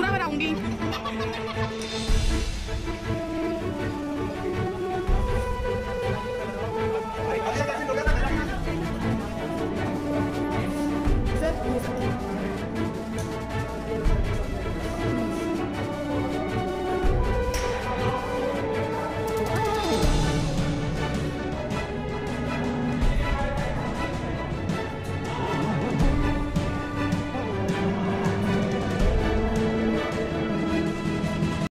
पूरा बनाऊँगी